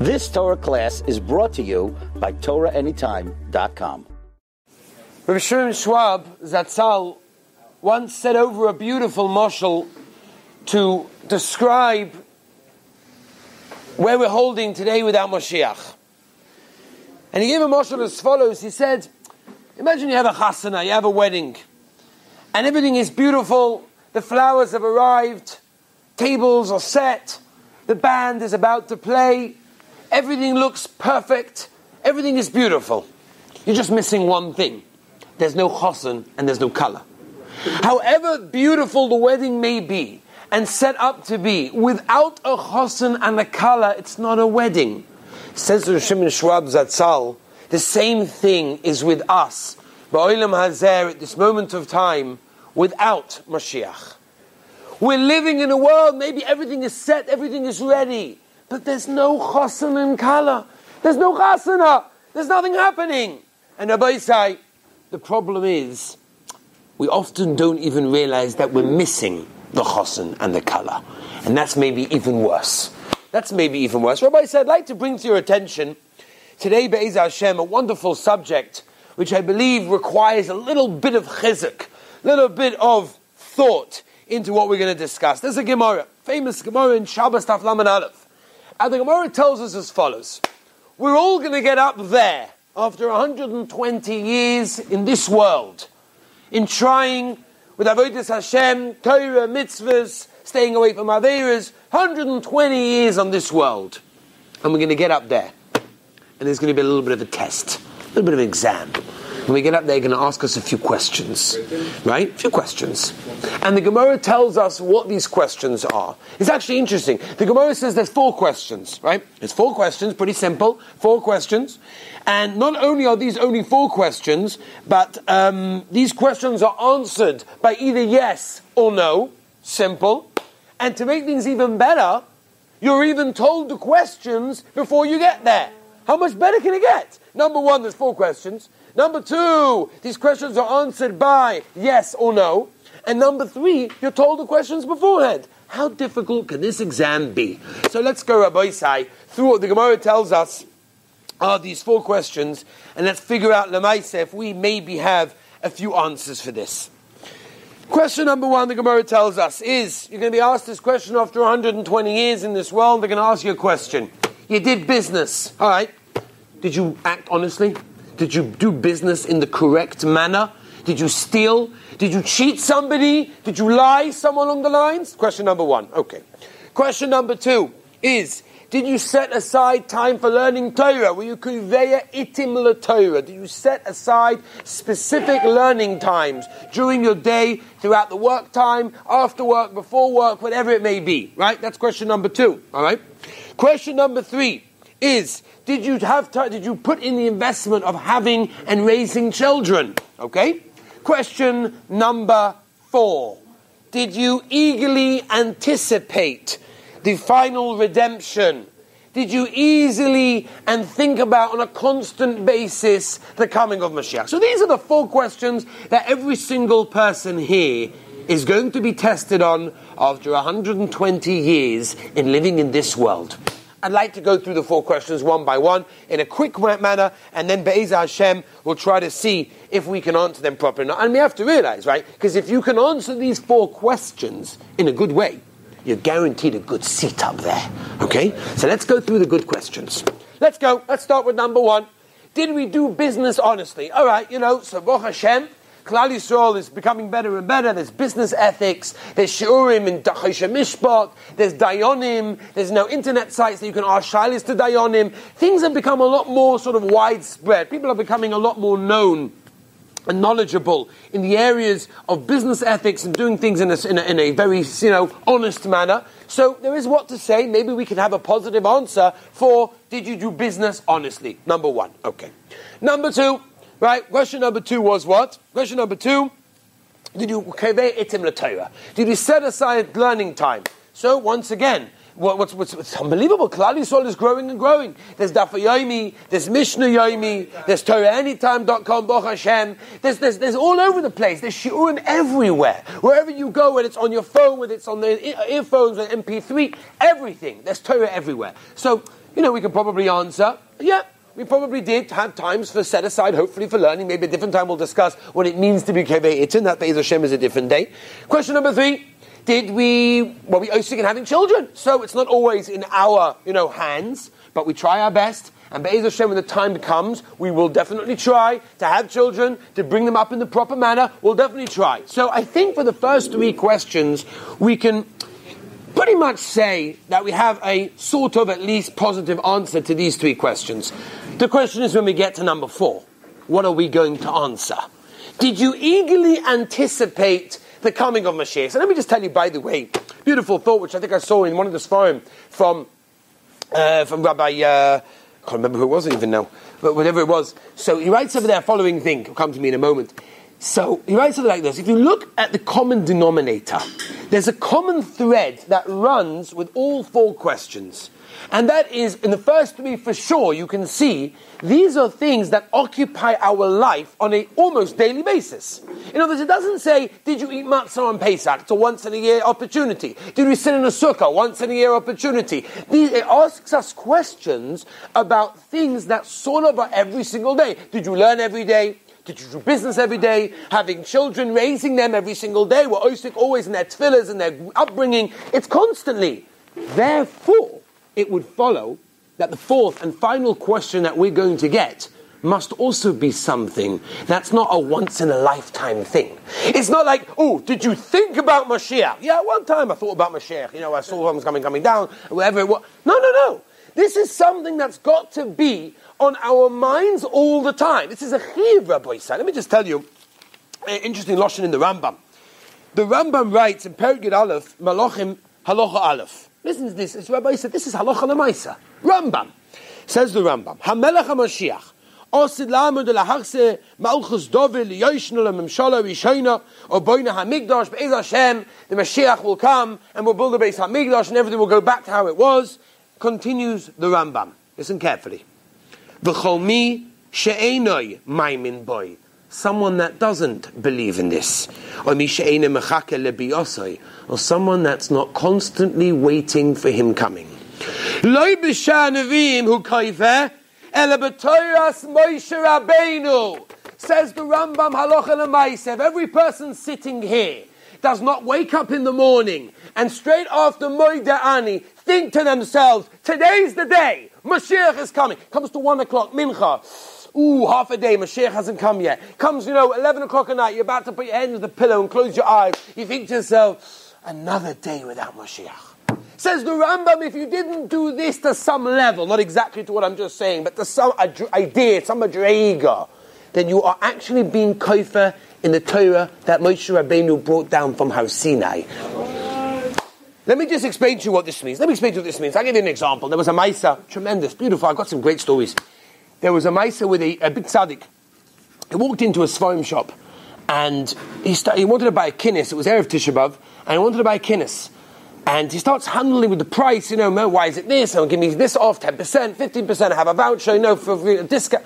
This Torah class is brought to you by TorahAnytime.com. Rabbi Shimon Schwab Zatzal once said over a beautiful moshel to describe where we're holding today without Moshiach. And he gave a moshel as follows. He said, imagine you have a chasana, you have a wedding, and everything is beautiful, the flowers have arrived, tables are set, the band is about to play, everything looks perfect, everything is beautiful. You're just missing one thing. There's no chosen and there's no kala. However beautiful the wedding may be and set up to be, without a chosen and a kala, it's not a wedding. Says Rosh Shimon Schwab Zatzal, the same thing is with us. Ba'olam Hazer, at this moment of time, without Mashiach. We're living in a world, maybe everything is set, everything is ready, but there's no chosen and kala. There's no chasana. There's nothing happening. And Rabbi say, the problem is, we often don't even realize that we're missing the chosen and the kala. And that's maybe even worse. That's maybe even worse. Rabbi said, I'd like to bring to your attention today, Be'ez Hashem, a wonderful subject which I believe requires a little bit of chizuk, a little bit of thought into what we're going to discuss. There's a Gemara, famous Gemara in Shabbos Taf Laman Aleph. And the Gemara tells us as follows. We're all going to get up there after 120 years in this world, in trying with Avodah Hashem, Torah, mitzvahs, staying away from Averas, 120 years on this world. And we're going to get up there. And there's going to be a little bit of a test, a little bit of an exam. When we get up there, they're going to ask us a few questions. Right? A few questions. And the Gemara tells us what these questions are. It's actually interesting. The Gemara says there's four questions, right? It's four questions, pretty simple. Four questions. And not only are these only four questions, but um, these questions are answered by either yes or no. Simple. And to make things even better, you're even told the questions before you get there. How much better can it get? Number one, there's four questions. Number two, these questions are answered by yes or no. And number three, you're told the questions beforehand. How difficult can this exam be? So let's go, Rabbosai, through what the Gemara tells us are these four questions, and let's figure out, Lamaisa, if we maybe have a few answers for this. Question number one, the Gemara tells us, is you're going to be asked this question after 120 years in this world. They're going to ask you a question. You did business, all right? Did you act honestly? Did you do business in the correct manner? Did you steal? Did you cheat somebody? Did you lie somewhere along the lines? Question number one. Okay. Question number two is did you set aside time for learning Torah? Were you kuveya itim Torah? Did you set aside specific learning times during your day, throughout the work time, after work, before work, whatever it may be? Right? That's question number two. All right. Question number three is did you have did you put in the investment of having and raising children? Okay? Question number 4. Did you eagerly anticipate the final redemption? Did you easily and think about on a constant basis the coming of Mashiach? So these are the four questions that every single person here is going to be tested on after 120 years in living in this world. I'd like to go through the four questions one by one in a quick manner, and then Be'ezah Hashem will try to see if we can answer them properly. And we have to realize, right? Because if you can answer these four questions in a good way, you're guaranteed a good seat up there. Okay? So let's go through the good questions. Let's go. Let's start with number one. Did we do business honestly? All right, you know, so Baruch Hashem, Klal Yisrael is becoming better and better. There's business ethics. There's shiurim in Dachosha Mishpat. There's Dayonim. There's now internet sites that you can ask shilas to Dayonim. Things have become a lot more sort of widespread. People are becoming a lot more known and knowledgeable in the areas of business ethics and doing things in a, in a, in a very, you know, honest manner. So there is what to say. Maybe we can have a positive answer for did you do business honestly? Number one. Okay. Number two. Right? Question number two was what? Question number two. Did you itim Did you set aside learning time? So once again, what, what's, what's, what's, unbelievable? Klal Yisrael is growing and growing. There's Daf Yomi, there's Mishnah Yomi, there's TorahAnytime.com, Baruch Hashem. There's, there's, there's all over the place. There's Shiurim everywhere. Wherever you go, whether it's on your phone, whether it's on the earphones, or MP3, everything. There's Torah everywhere. So You know, we can probably answer, yeah, we probably did have times for set aside, hopefully for learning. Maybe a different time we'll discuss what it means to be Kevei Itin. That Be'ez Hashem is a different day. Question number three. Did we, were we osing in having children? So it's not always in our, you know, hands, but we try our best. And Be'ez Hashem, when the time comes, we will definitely try to have children, to bring them up in the proper manner. We'll definitely try. So I think for the first three questions, we can pretty much say that we have a sort of at least positive answer to these three questions. The question is when we get to number four, what are we going to answer? Did you eagerly anticipate the coming of Mashiach? So let me just tell you, by the way, beautiful thought which I think I saw in one of the forum from uh, from Rabbi. Uh, I can't remember who it was even now, but whatever it was. So he writes over there following thing. Will come to me in a moment. So he writes something like this: If you look at the common denominator, there's a common thread that runs with all four questions. And that is, in the first three for sure, you can see these are things that occupy our life on a almost daily basis. In other words, it doesn't say, did you eat matzah on Pesach? It's a once in a year opportunity. Did we sit in a sukkah? Once in a year opportunity. These, it asks us questions about things that sort of are every single day. Did you learn every day? Did you do business every day? Having children, raising them every single day? We're always in their tefillahs and their upbringing. It's constantly. Therefore, it would follow that the fourth and final question that we're going to get must also be something that's not a once in a lifetime thing. It's not like, oh, did you think about Mashiach? Yeah, one time I thought about Mashiach. You know, I saw him coming, coming down, whatever it was. No, no, no. This is something that's got to be on our minds all the time. This is a chiv, Rabbi Let me just tell you, an interesting loshon in the Rambam. The Rambam writes in Perigid Aleph, Malachim Halacha Aleph. Listen to this. This Rabbi said, this is halacha lemaisa. Rambam. Says the Rambam. Hamelech HaMashiach. Osid lamu de lahachse malchus dovel yoshnu lememshala rishayna or boina hamigdash be'ez Hashem the Mashiach will come and we'll build the base hamigdash and everything will go back to how it was continues the Rambam. Listen carefully. V'chol mi she'enoi maimin boy. Someone that doesn't believe in this, or or someone that's not constantly waiting for him coming. Says the Rambam Halacha every person sitting here does not wake up in the morning and straight after Moida Ani think to themselves, today's the day, Mashiach is coming. Comes to one o'clock, Mincha. Ooh, half a day, Mashiach hasn't come yet. Comes, you know, 11 o'clock at night, you're about to put your head into the pillow and close your eyes. You think to yourself, another day without Mashiach. Says the Rambam, if you didn't do this to some level, not exactly to what I'm just saying, but to some idea, some adrega, then you are actually being kofer in the Torah that Moshe Rabbeinu brought down from Har Sinai. Let me just explain to you what this means. Let me explain to you what this means. I'll give you an example. There was a Maisa, tremendous, beautiful. I've got some great stories there was a Maisa with a, a big tzaddik. He walked into a Sfoim shop and he, he wanted to buy a kinnis. It was Erev Tisha B'Av, and he wanted to buy a kinnis. And he starts handling with the price, you know, why is it this? And give me this off, 10%, 15%, I have a voucher, you know, for, a discount.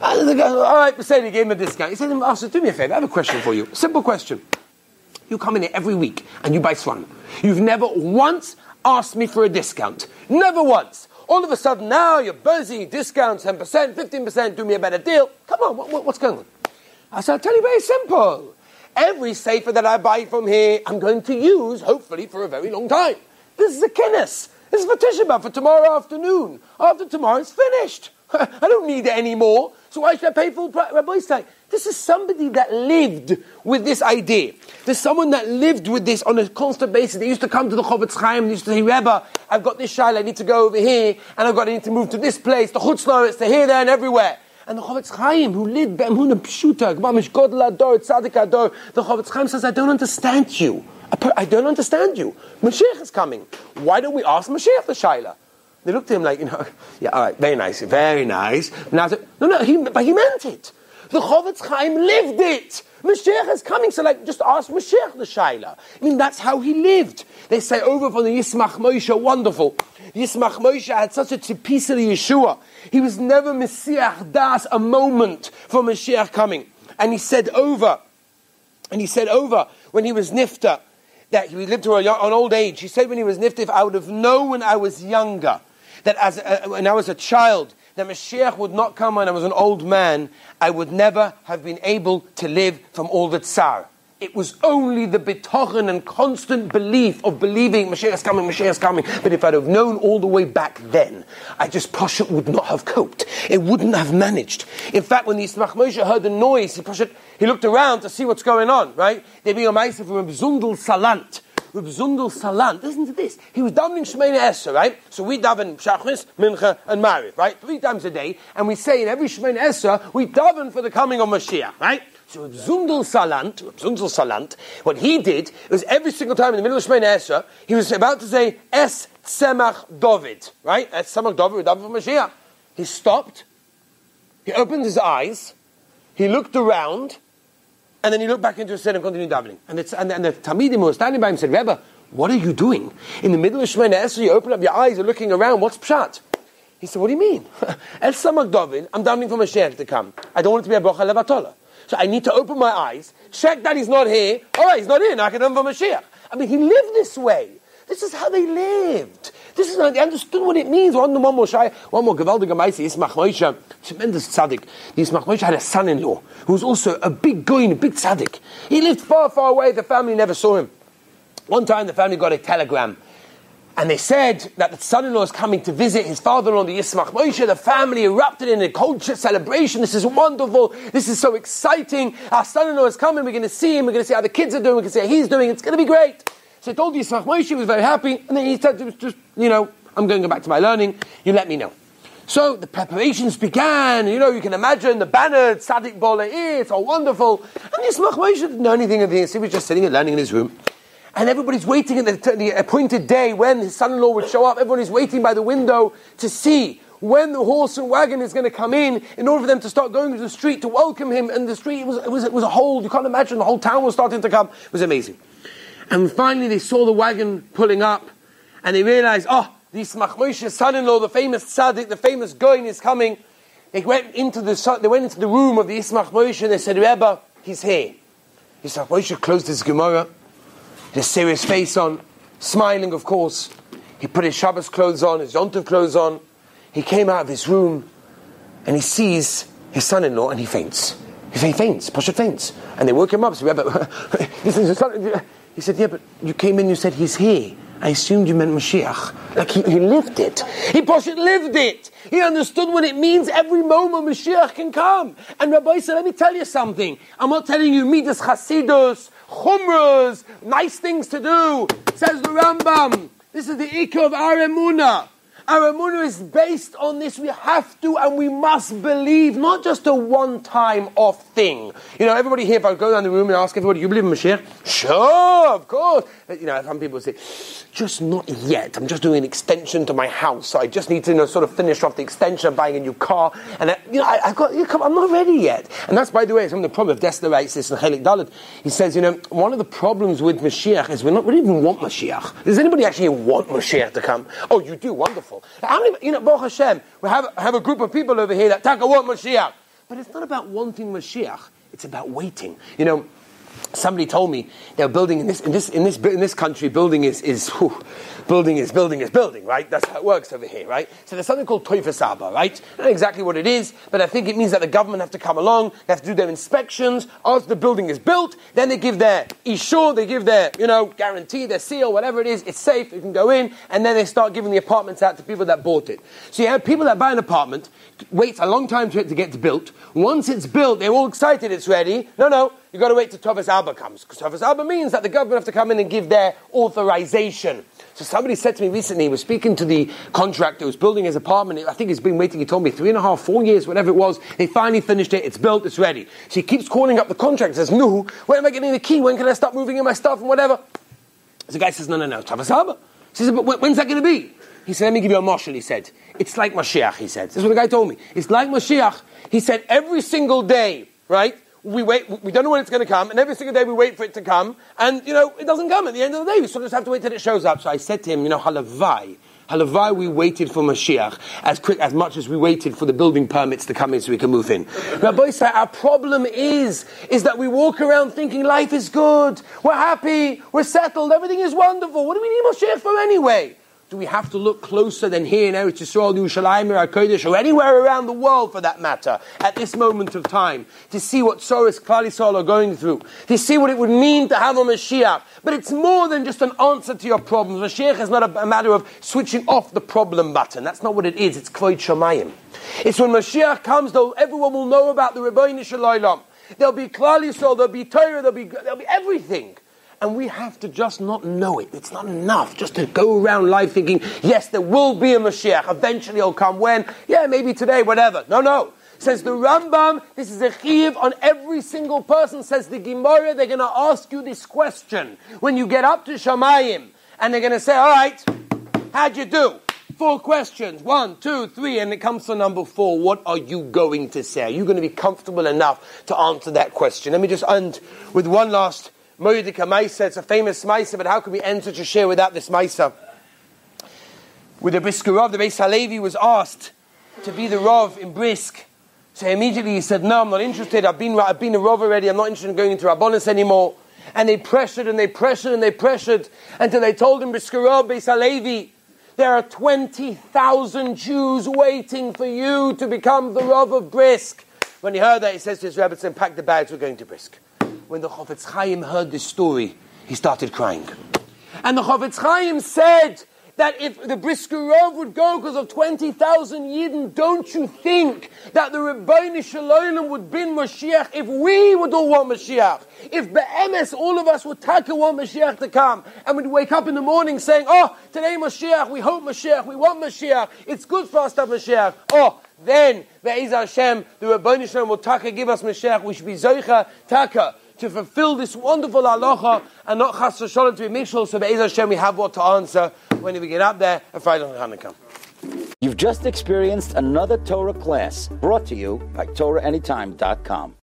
And the guy, all right, he gave him a discount. He said, Master, do me a favor, I have a question for you. Simple question. You come in here every week and you buy Swan. You've never once asked me for a discount. Never once. All of a sudden now you're busy, discount 10%, 15%, do me a better deal. Come on, what, what's going on? I said, I'll tell you very simple. Every safer that I buy from here, I'm going to use, hopefully, for a very long time. This is a kinnis. This is for Tisha for tomorrow afternoon. After tomorrow, it's finished. I don't need it anymore. So why should I pay full price? Rabbi say, this is somebody that lived with this idea. There's someone that lived with this on a constant basis. They used to come to the Chofetz Chaim and used to say, Rebbe, I've got this shayla, I need to go over here, and I've got I need to move to this place, the Chutz to here, there, and everywhere. And the Chofetz Chaim, who lived Be'emunah Pshuta, Gmamish Godel Ador, Tzadik Ador, the Chofetz Chaim says, I don't understand you. I don't understand you. Mashiach is coming. Why don't we ask Mashiach the shayla? They looked at him like, you know, yeah, all right, very nice, very nice. Now, no, no, he, but he meant it. The Chofetz Chaim lived it. Mashiach is coming, so like, just ask Mashiach the Shaila. I mean, that's how he lived. They say over from the Yismach Moshe, wonderful. Yismach Moshe had such a tipisa Yeshua. He was never Messiah Das, a moment for Mashiach coming. And he said over, and he said over when he was Nifta, that he lived to an old age. He said when he was Nifta, if I would have known when I was younger, that as a, when I was a child, that Mashiach would not come when I was an old man, I would never have been able to live from all the tsar. It was only the betochen and constant belief of believing Mashiach is coming, Mashiach is coming. But if I'd have known all the way back then, I just Pashat would not have coped. It wouldn't have managed. In fact, when the Yismach Moshe heard the noise, he Pashat, he looked around to see what's going on, right? There being a from Zundel Salant. Reb Zundel Salant, listen to this. He was davening Shemini Esra, right? So we daven Shachris, Mincha, and Mariv, right? Three times a day. And we say in every Shemini Esra, we daven for the coming of Mashiach, right? So Zundel Salant, Zundel Salant, what he did was every single time in the middle of Shemini Esra, he was about to say Es Tzemach David, right? Es Tzemach David, daven for Mashiach. He stopped, he opened his eyes, he looked around, and then he looked back into his set and continued davening. And, it's, and, and the Talmidim who was standing by him said, Rebbe, what are you doing? In the middle of Shemini Esra, you open up your eyes, you're looking around, what's Pshat? He said, what do you mean? Es Tzemach David, I'm davening for Mashiach to come. I don't want it to be a Bracha Levatola. So I need to open my eyes, check that he's not here. All right, he's not here. Now I can run for Mashiach. I mean, he lived this way. This is how they lived. This is how they understood what it means. One more, shy, one more gewaltige Meise, Yismach Moshe, tremendous tzaddik. Yismach Moshe had a son-in-law who was also a big gaon, a big tzaddik. He lived far, far away. The family never saw him. One time the family got a telegram and they said that the son-in-law is coming to visit his father-in-law, the Yismach Moshe. The family erupted in a culture celebration. This is wonderful. This is so exciting. Our son-in-law is coming. We're going to see him. We're going to see how the kids are doing. We're going to see how he's doing. It's going to be great. So he told Yismach Moshe. He was very happy. And then he said, just, you know, I'm going to go back to my learning. You let me know. So the preparations began. You know, you can imagine the banner, Tzaddik Bola, eh, it's all wonderful. And Yismach Moshe didn't know anything of this. He was just sitting and learning in his room. And everybody's waiting at the, the appointed day when his son in law would show up. Everyone is waiting by the window to see when the horse and wagon is going to come in in order for them to start going to the street to welcome him. And the street was, it was, it was a whole, you can't imagine, the whole town was starting to come. It was amazing. And finally they saw the wagon pulling up and they realized, oh, Yismach Moshe's son-in-law, the famous tzaddik, the famous gaon is coming. They went into the, they went into the room of the Yismach Moshe and they said, Rebbe, he's here. Yismach Moshe closed his Gemara a serious face on, smiling, of course. He put his Shabbos clothes on, his Yontif clothes on. He came out of his room and he sees his son in law and he faints. He faints, Pasha faints. And they woke him up. So, he said, Yeah, but you came in, you said he's here. I assumed you meant Mashiach. Like he, he lived it. He Pasha lived it. He understood what it means every moment Mashiach can come. And Rabbi said, Let me tell you something. I'm not telling you Midas Chasidus chumras, nice things to do. Says the Rambam. This is the ikka of Aremuna. Our emunah is based on this. We have to and we must believe, not just a one-time off thing. You know, everybody here, if I go down the room and ask everybody, you believe in Mashiach? Sure, of course. You know, some people say, just not yet. I'm just doing an extension to my house. So I just need to, you know, sort of finish off the extension, buying a new car. And, I, you know, I, have got, you come, I'm not ready yet. And that's, by the way, some of the problem. If Dessler writes this in Chelik Dalit, he says, you know, one of the problems with Mashiach is we're not, we don't even want Mashiach. Does anybody actually want Mashiach to come? Oh, you do, wonderful. How many, you know, Baruch Hashem, we have, have a group of people over here that talk want Mashiach. But it's not about wanting Mashiach, it's about waiting. You know, somebody told me they're building in this in this in this in this country building is is whew, building is building is building right? That's how it works over here right? So there's something called tofes arba right? I don't exactly what it is but I think it means that the government have to come along they have to do their inspections. After the building is built then they give their ishur they give their you know guarantee their seal whatever it is it's safe you can go in and then they start giving the apartments out to people that bought it so you have people that buy an apartment wait a long time for it to get built once it's built they're all excited it's ready no no You've got to wait till Tofes Arba comes. Because Tofes Arba means that the government have to come in and give their authorization. So somebody said to me recently, he was speaking to the contractor who's building his apartment. I think he's been waiting, he told me, three and a half, four years, whatever it was. They finally finished it, it's built, it's ready. So he keeps calling up the contractor, says, no, when am I getting the key? When can I start moving in my stuff and whatever? So the guy says, no, no, no, Tofes Arba. He says, but when's that going to be? He said, let me give you a moshel, he said. It's like Mashiach, he said. This is what the guy told me. It's like Mashiach. He said, every single day, right? We wait, we don't know when it's going to come, and every single day we wait for it to come, and, you know, it doesn't come at the end of the day. We sort of just have to wait till it shows up. So I said to him, you know, halavai, halavai, we waited for Mashiach as quick, as much as we waited for the building permits to come in so we can move in. Rabbi said, our problem is, is that we walk around thinking life is good, we're happy, we're settled, everything is wonderful. What do we need Mashiach for anyway? Do we have to look closer than here in Eretz Yisrael, Yerushalayim, or Kodesh, or anywhere around the world for that matter, at this moment of time, to see what Soros Klal Yisrael are going through, to see what it would mean to have a Mashiach. But it's more than just an answer to your problems. Mashiach is not a, a matter of switching off the problem button. That's not what it is. It's Kvod Shamayim. It's when Mashiach comes, though, everyone will know about the Ribbono Shel Olam. There'll be Klal Yisrael, there'll be Torah, there'll be, there'll be everything. And we have to just not know it. It's not enough just to go around life thinking, yes, there will be a Mashiach. Eventually he'll come. When? Yeah, maybe today, whatever. No, no. Says the Rambam, this is a chiv on every single person. Says the Gemara, they're going to ask you this question when you get up to Shamayim. And they're going to say, all right, how'd you do? Four questions. One, two, three, and it comes to number four. What are you going to say? Are you going to be comfortable enough to answer that question? Let me just end with one last Moedika Maisa. It's a famous Maisa, but how can we end such a share without this Maisa? With the Brisker Rav, the Beis Halevi was asked to be the Rav in Brisk. So immediately he said, No, I'm not interested. I've been, I've been a Rav already. I'm not interested in going into Rabbonis anymore. And they pressured and they pressured and they pressured until they told him, Brisker Rav, Beis Halevi, there are 20,000 Jews waiting for you to become the Rav of Brisk. When he heard that, he says to his Rebbetzin, pack the bags, we're going to Brisk when the Chofetz Chaim heard this story, he started crying. And the Chofetz Chaim said that if the Brisker Rav would go because of 20,000 Yidden, don't you think that the Ribbono Shel Olam would be Mashiach if we would all want Mashiach? If Be'emes, all of us would take want Mashiach to come, and we'd wake up in the morning saying, oh, today Mashiach, we hope Mashiach, we want Mashiach, it's good for us to have Mashiach. Oh, then, Be'ez Hashem, the Ribbono Shel Olam will taka give us Mashiach, we should be Zoicha, taka to fulfill this wonderful halacha and not chas v'sholem to be mishul. So Be'ez Hashem, we have what to answer when we get up there at Friday on Hanukkah. You've just experienced another Torah class brought to you by TorahAnytime.com.